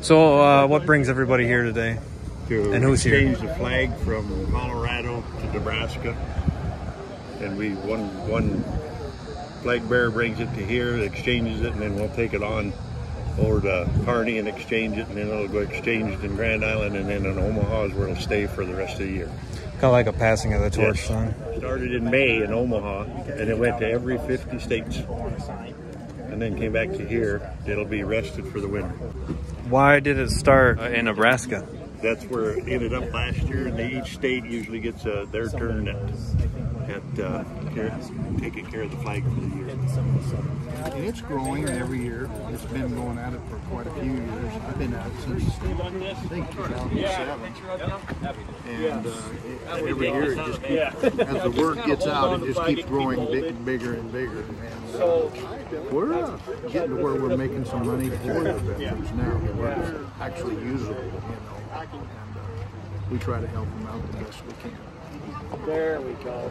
So, uh, what brings everybody here today? To And who's here? exchange the flag from Colorado to Nebraska. And we, one, one flag bearer brings it to here, exchanges it, and then we'll take it on over to Kearney and exchange it, and then it'll go exchanged in Grand Island, and then in Omaha is where it'll stay for the rest of the year. Kind of like a passing of the torch, Yes. son. Started in May in Omaha, and it went to every 50 states. And then came back to here. It'll be rested for the winter. Why did it start uh, in Nebraska? That's where it ended up last year, and each state usually gets uh, their turn at, at uh, care, taking care of the flag for the year. And it's growing every year. It's been going at it for quite a few years. I've been at it since I think 2007. And uh, it, every year it just keeps, as the word gets out, it just keeps growing big, bigger and bigger. And uh, we're uh, getting to where we're making some money for the veterans now. Where it's actually usable, you know. And uh, we try to help them out the best we can. There we go.